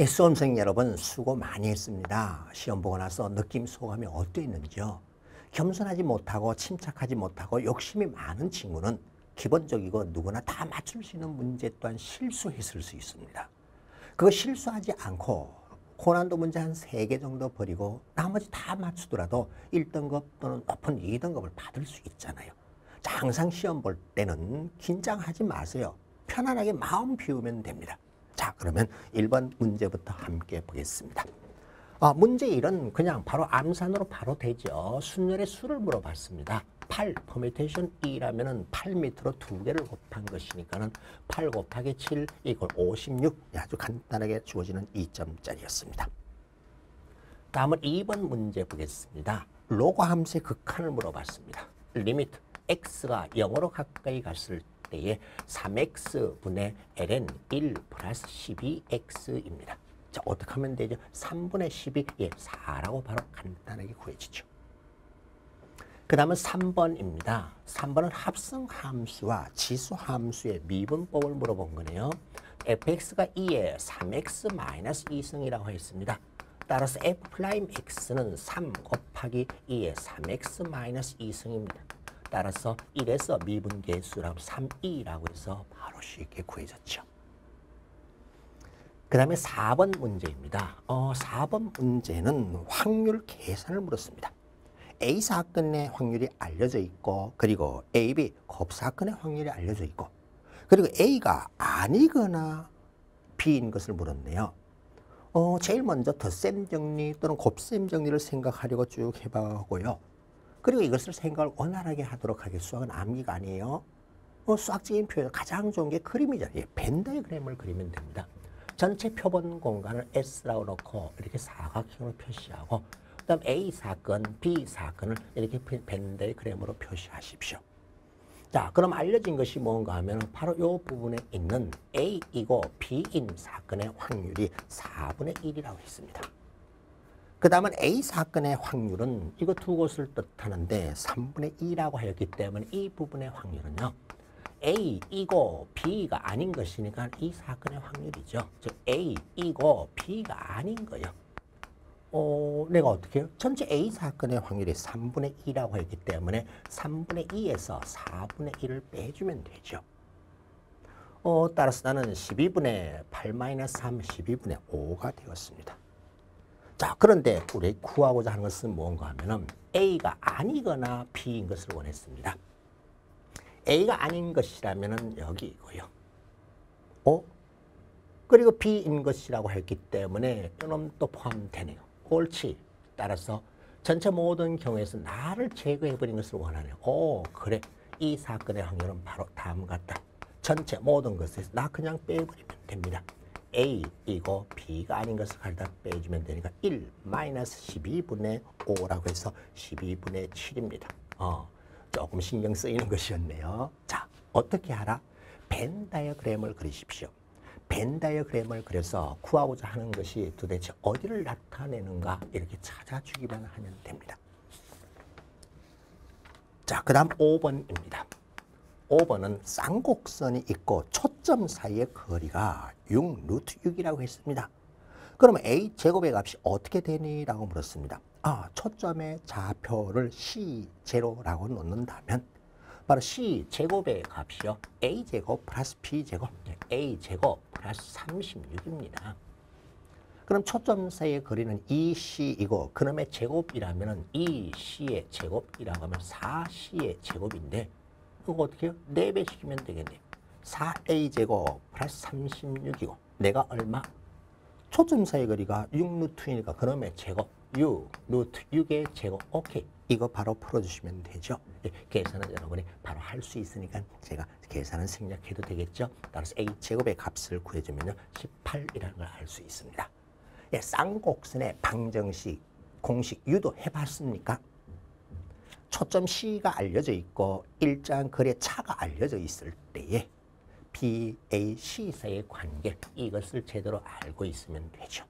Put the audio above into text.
예, 수험생 여러분 수고 많이 했습니다. 시험 보고 나서 느낌 소감이 어땠는지요? 겸손하지 못하고 침착하지 못하고 욕심이 많은 친구는 기본적이고 누구나 다 맞출 수 있는 문제 또한 실수했을 수 있습니다. 그거 실수하지 않고 고난도 문제 한 세 개 정도 버리고 나머지 다 맞추더라도 1등급 또는 높은 2등급을 받을 수 있잖아요. 자, 항상 시험 볼 때는 긴장하지 마세요. 편안하게 마음 비우면 됩니다. 자, 그러면 1번 문제부터 함께 보겠습니다. 아, 문제 1은 그냥 바로 암산으로 바로 되죠. 순열의 수를 물어봤습니다. 8, permutation 2라면 8m로 두 개를 곱한 것이니까는 8 곱하기 7 이걸 56 아주 간단하게 주어지는 2점짜리였습니다. 다음은 2번 문제 보겠습니다. 로그 함수의 극한을 물어봤습니다. limit x가 0으로 가까이 갔을 때에 3x분의 ln 1 플러스 12x입니다. 자, 어떻게 하면 되죠? 3분의 12, 예, 4라고 바로 간단하게 구해지죠. 그 다음은 3번입니다. 3번은 합성 함수와 지수 함수의 미분법을 물어본 거네요. fx가 e의 3x 마이너스 2승이라고 했습니다. 따라서 f'x는 3 곱하기 e의 3x 마이너스 2승입니다. 따라서 1에서 미분 계수라고 3이라고 해서 바로 쉽게 구해졌죠. 그 다음에 4번 문제입니다. 어, 4번 문제는 확률 계산을 물었습니다. A 사건의 확률이 알려져 있고 그리고 A, B 곱사건의 확률이 알려져 있고 그리고 A가 아니거나 B인 것을 물었네요. 어, 제일 먼저 덧셈 정리 또는 곱셈 정리를 생각하려고 쭉 해봐고요. 그리고 이것을 생각을 원활하게 하도록 하게 수학은 암기가 아니에요. 어, 수학적인 표현 가장 좋은 게 그림이잖아요. 예, 벤다이그램을 그리면 됩니다. 전체 표본 공간을 S라고 놓고 이렇게 사각형으로 표시하고 그다음 A 사건, B 사건을 이렇게 벤다이그램으로 표시하십시오. 자, 그럼 알려진 것이 뭔가 하면 바로 이 부분에 있는 A이고 B인 사건의 확률이 4분의 1이라고 했습니다. 그 다음은 A 사건의 확률은 이거 두 곳을 뜻하는데 3분의 2라고 하였기 때문에 이 부분의 확률은요. A이고 B가 아닌 것이니까 이 사건의 확률이죠. 즉 A이고 B가 아닌 거예요. 어, 내가 어떻게 해요? 전체 A 사건의 확률이 3분의 2라고 했기 때문에 3분의 2에서 4분의 1을 빼주면 되죠. 어, 따라서 나는 12분의 8-3, 12분의 5가 되었습니다. 자, 그런데 우리 구하고자 하는 것은 뭔가 하면은 A가 아니거나 B인 것을 원했습니다. A가 아닌 것이라면 여기고요. 어? 그리고 B인 것이라고 했기 때문에 이놈도 포함되네요. 옳지. 따라서 전체 모든 경우에서 나를 제거해버린 것을 원하네요. 오, 그래. 이 사건의 확률은 바로 다음 같다. 전체 모든 것에서 나 그냥 빼버리면 됩니다. A이고 B가 아닌 것을 갖다 빼주면 되니까 1 마이너스 12분의 5라고 해서 12분의 7입니다. 어. 조금 신경 쓰이는 것이었네요. 자, 어떻게 하라? 벤 다이어그램을 그리십시오. 벤 다이어그램을 그려서 구하고자 하는 것이 도대체 어디를 나타내는가 이렇게 찾아주기만 하면 됩니다. 자, 그 다음 5번입니다. 5번은 쌍곡선이 있고 초점 사이의 거리가 6 루트 6이라고 했습니다. 그러면 a 제곱의 값이 어떻게 되니 라고 물었습니다. 아, 초점의 좌표를 C0라고 놓는다면 바로 C 제곱의 값이요. A제곱 플러스 B제곱, A제곱 플러스 36입니다. 그럼 초점 사이의 거리는 2C이고 그놈의 제곱이라면 2C의 제곱이라고 하면 4C의 제곱인데 그거 어떻게 해요? 4배 시키면 되겠네요. 4A제곱 플러스 36이고 내가 얼마? 초점 사이의 거리가 6루트이니까 그놈의 제곱 6, 루트 6의 제곱. 오케이. 이거 바로 풀어주시면 되죠. 예, 계산은 여러분이 바로 할 수 있으니까 제가 계산은 생략해도 되겠죠. 따라서 a제곱의 값을 구해주면 18이라는 걸 알 수 있습니다. 예, 쌍곡선의 방정식, 공식 유도 해봤습니까? 초점 C가 알려져 있고 일정 거리의 차가 알려져 있을 때에 B, A, C 사이의 관계 이것을 제대로 알고 있으면 되죠.